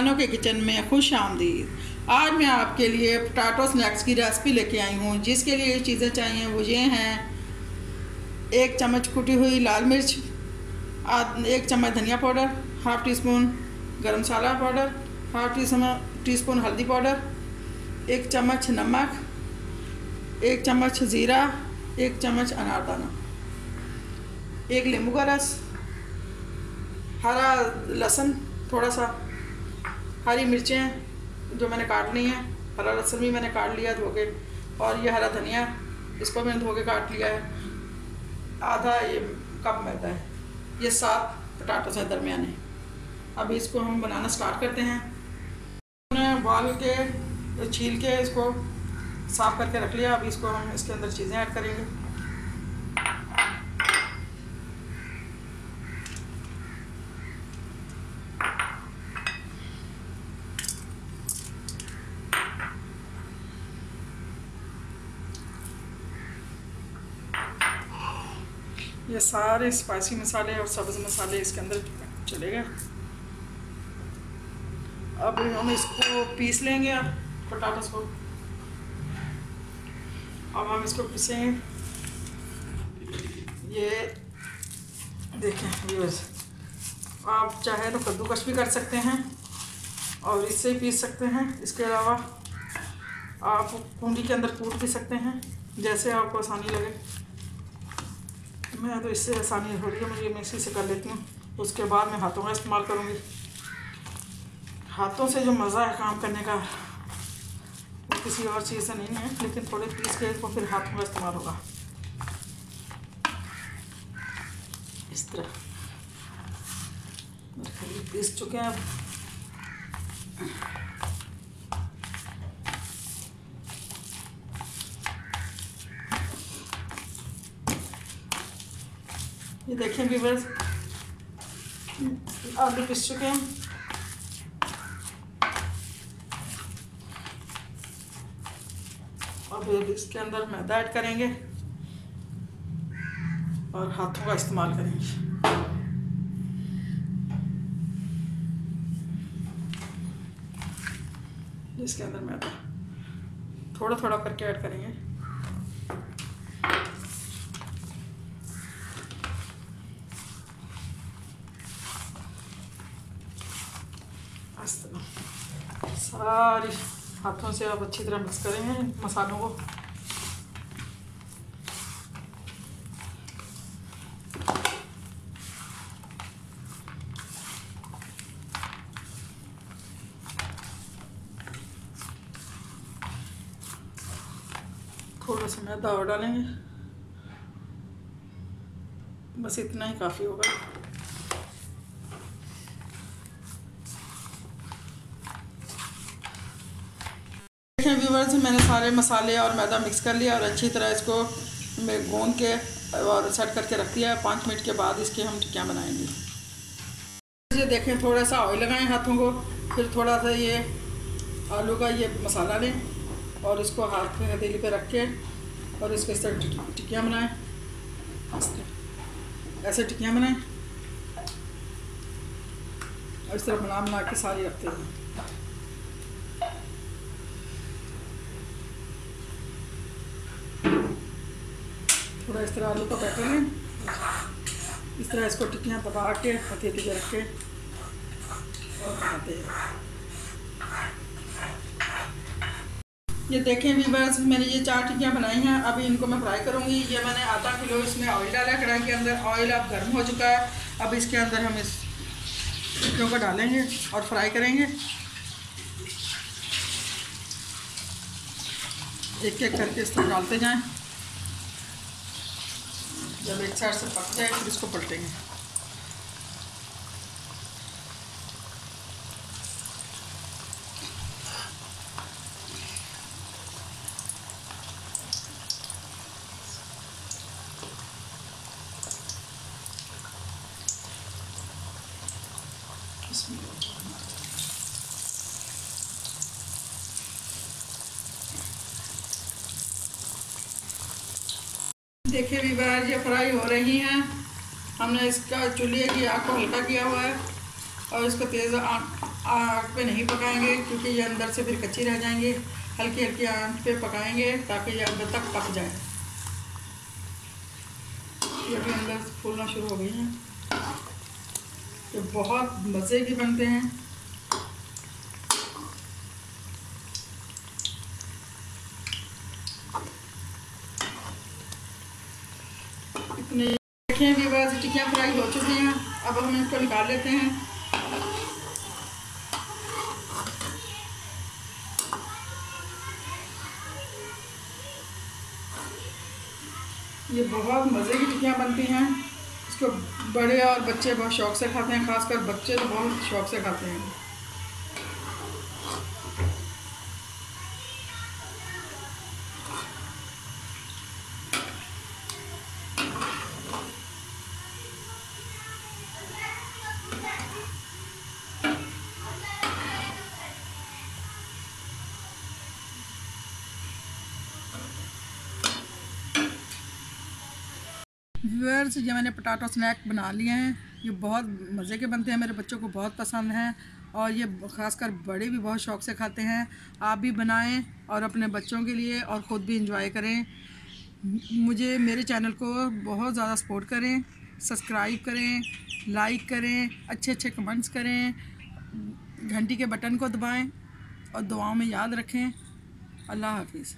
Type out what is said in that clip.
मेहमानों के किचन में खुश आमदीद। आज मैं आपके लिए पटाटो स्नैक्स की रेसिपी लेके आई हूँ। जिसके लिए चीज़ें चाहिए वो ये हैं। एक चम्मच कुटी हुई लाल मिर्च एक चम्मच धनिया powder, half teaspoon garam masala powder, half tea teaspoon हल्दी पाउडर, एक चम्मच नमक, एक चम्मच ज़ीरा, एक चम्मच अनारदाना एक नींबू का रस, हरा लहसुन थोड़ा सा हरी मिर्चें जो मैंने काट ली हैं, हरा लहसुन भी मैंने काट लिया धो के और ये हरा धनिया, इसको मैंने धो के काट लिया है। आधा ये कप मैदा है, ये सात पटाटोस है दरमियाने अभी इसको हम बनाना स्टार्ट करते हैं। हमने उबाल के, छील के इसको साफ़ करके रख लिया, अभी इसको हम इसके अंदर चीज़ें ऐड करेंगे। ये सारे स्पाइसी मसाले और सब्ज़ मसाले इसके अंदर चले गए। अब हम इसको पीस लेंगे आप पटाटस को। अब हम इसको पीसेंगे। ये देखें व्यूज़ आप चाहे तो कद्दूकश भी कर सकते हैं और इससे पीस सकते हैं। इसके अलावा आप कुंडी के अंदर कूट भी सकते हैं, जैसे आपको आसानी लगे। मैं तो इससे आसानी हो रही है मुझे मैं इसी से कर लेती हूँ। उसके बाद मैं हाथों का इस्तेमाल करूँगी। हाथों से जो मज़ा है काम करने का, वो किसी और चीज़ से नहीं है, लेकिन थोड़े पीस के तो फिर हाथों का इस्तेमाल होगा। इस तरह। पीस चुके हैं अब। ये देखें व्यूवर्स आलू पिस चुके हैं अब इसके अंदर मैदा ऐड करेंगे। और हाथों का इस्तेमाल करेंगे। इसके अंदर मैदा थोड़ा थोड़ा करके ऐड करेंगे। सारी हाथों से आप अच्छी तरह मिक्स करेंगे मसालों को थोड़ा सा मैदा और डालेंगे बस इतना ही काफ़ी होगा देखिए व्यूवर्स मैंने सारे मसाले और मैदा मिक्स कर लिया और अच्छी तरह इसको मैं गूँध के और सेट करके रख दिया। पाँच मिनट के बाद इसके हम टिक्कियाँ बनाएँगे? ये देखें, थोड़ा सा ऑयल लगाएँ हाथों को, फिर थोड़ा सा ये आलू का ये मसाला लें और इसको हाथ में हथेली पर रख के और इसके साथ टिक्कियाँ बनाएँ। ऐसे टिक्कियाँ बनाएँ। और इस तरह बना बना के सारी रखते हैं। थोड़ा इस तरह आलू का बैटर लें इस तरह इसको टिक्कियाँ दबा के, पतीली रख के और बनाते हैं। ये देखें भी बस मैंने ये चार टिक्कियाँ बनाई हैं। अभी इनको मैं फ्राई करूँगी। ये मैंने आधा किलो इसमें ऑयल डाला कढ़ाई के अंदर। ऑयल अब गर्म हो चुका है। अब इसके अंदर हम इस टिक्कियों को डालेंगे और फ्राई करेंगे। एक एक करके इसको डालते जाएँ। जब एक साइड से पक जाए फिर इसको पलटेंगे देखिए भी बार ये फ्राई हो रही हैं। हमने इसका चूल्हे की आग को हल्का किया हुआ है और इसको तेज़ आग पे नहीं पकाएँगे क्योंकि ये अंदर से फिर कच्ची रह जाएँगे। हल्की हल्की आग पे पकाएँगे ताकि ये अंदर तक पक जाए। ये भी अंदर फूलना शुरू हो गई हैं। ये बहुत मज़े की बनते हैं। देखें बस टिक्कियाँ फ्राई हो चुकी हैं। अब हम इसको निकाल लेते हैं। ये बहुत मज़े की टिक्कियाँ बनती हैं। इसको बड़े और बच्चे बहुत शौक से खाते हैं, खासकर बच्चे तो बहुत शौक से खाते हैं। व्यूअर्स ये मैंने पटाटो स्नैक बना लिए हैं। ये बहुत मज़े के बनते हैं, मेरे बच्चों को बहुत पसंद हैं। और ये ख़ासकर बड़े भी बहुत शौक से खाते हैं। आप भी बनाएँ और अपने बच्चों के लिए और ख़ुद भी इंजॉय करें। मुझे, मेरे चैनल को बहुत ज़्यादा सपोर्ट करें सब्सक्राइब करें लाइक करें अच्छे अच्छे कमेंट्स करें, घंटी के बटन को दबाएँ और दुआओं में याद रखें। अल्लाह हाफिज़।